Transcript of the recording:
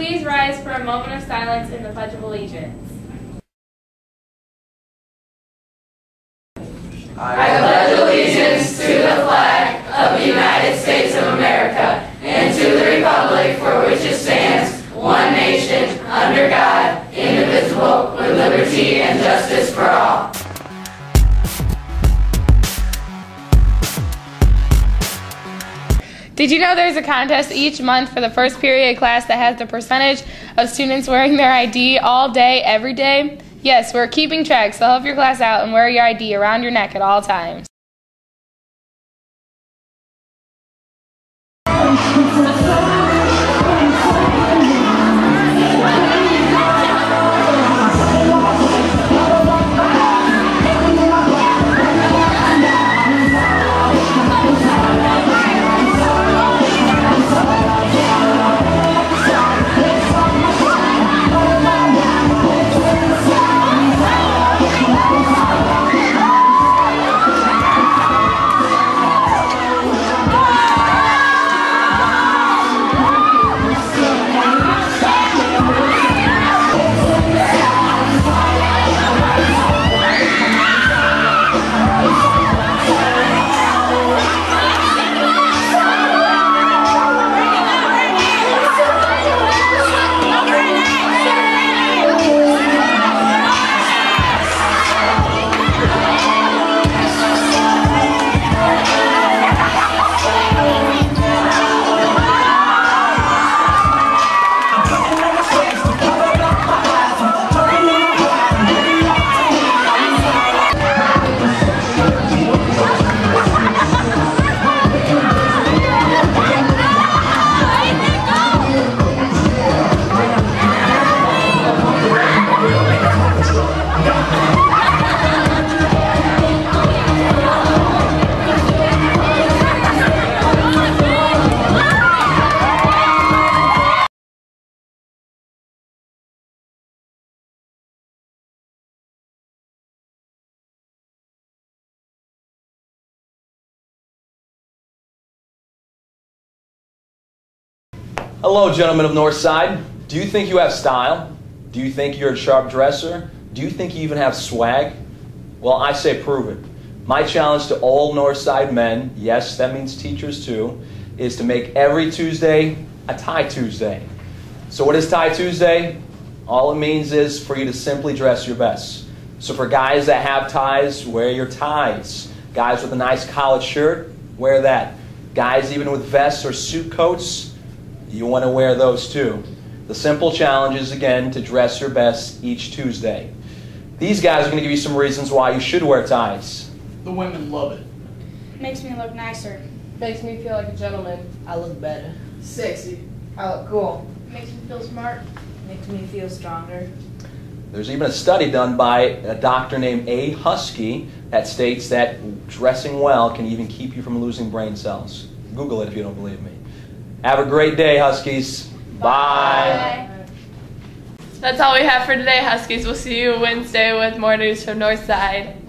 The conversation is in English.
Please rise for a moment of silence in the Pledge of Allegiance. I pledge allegiance to the flag of the United States of America and to the republic for which it stands, one nation, under God, indivisible, with liberty and justice for all. Did you know there's a contest each month for the first period class that has the percentage of students wearing their ID all day, every day? Yes, we're keeping track, so help your class out and wear your ID around your neck at all times. Hello, gentlemen of Northside. Do you think you have style? Do you think you're a sharp dresser? Do you think you even have swag? Well, I say prove it. My challenge to all Northside men, yes, that means teachers too, is to make every Tuesday a tie Tuesday. So, what is tie Tuesday? All it means is for you to simply dress your best. So, for guys that have ties, wear your ties. Guys with a nice collared shirt, wear that. Guys, even with vests or suit coats, you want to wear those too. The simple challenge is again to dress your best each Tuesday. These guys are going to give you some reasons why you should wear ties. The women love it. Makes me look nicer. Makes me feel like a gentleman. I look better. Sexy. I look cool. Makes me feel smart. Makes me feel stronger. There's even a study done by a doctor named A. Husky that states that dressing well can even keep you from losing brain cells. Google it if you don't believe me. Have a great day, Huskies. Bye. That's all we have for today, Huskies. We'll see you Wednesday with more news from Northside.